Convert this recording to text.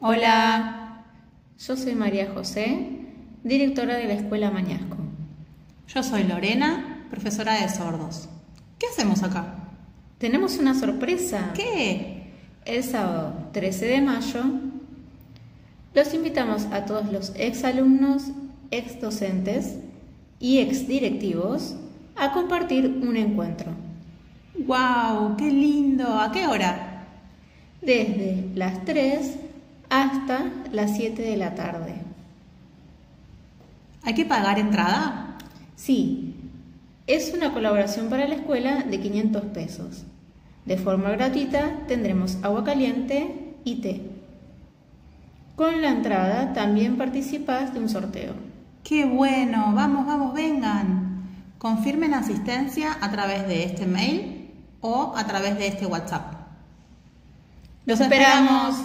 Hola, yo soy María José, directora de la Escuela Mañasco. Yo soy Lorena, profesora de sordos. ¿Qué hacemos acá? Tenemos una sorpresa. ¿Qué? El sábado 13 de mayo los invitamos a todos los exalumnos, ex docentes y ex directivos a compartir un encuentro. ¡Wow! ¡Qué lindo! ¿A qué hora? Desde las 3 hasta las 7 de la tarde. ¿Hay que pagar entrada? Sí, es una colaboración para la escuela de 500 pesos. De forma gratuita tendremos agua caliente y té. Con la entrada también participas de un sorteo. ¡Qué bueno! Vamos, vamos, vengan. Confirmen asistencia a través de este mail o a través de este WhatsApp. ¡Los esperamos.